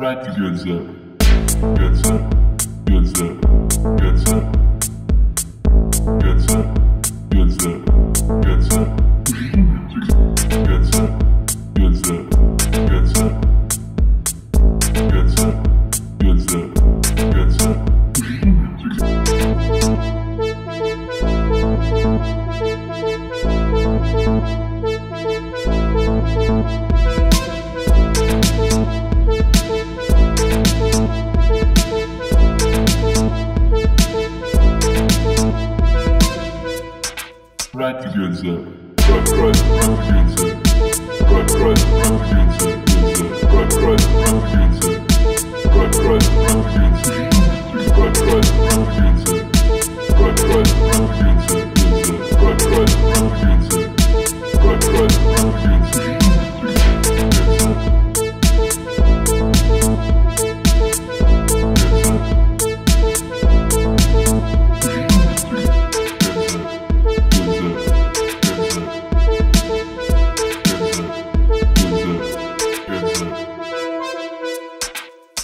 Right, you guys up. Guys up. Guys up. Guys up. Right together. Right, right, right together.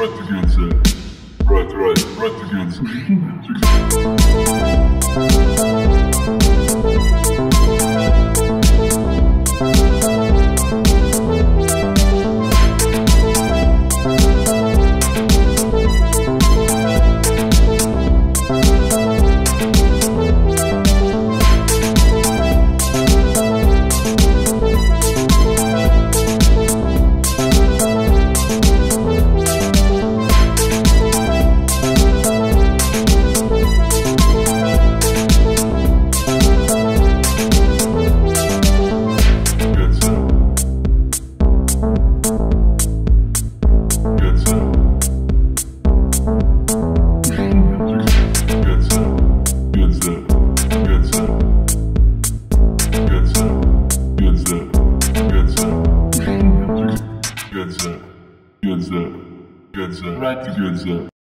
Right against it. Right, right, right against it. Right together. Götze.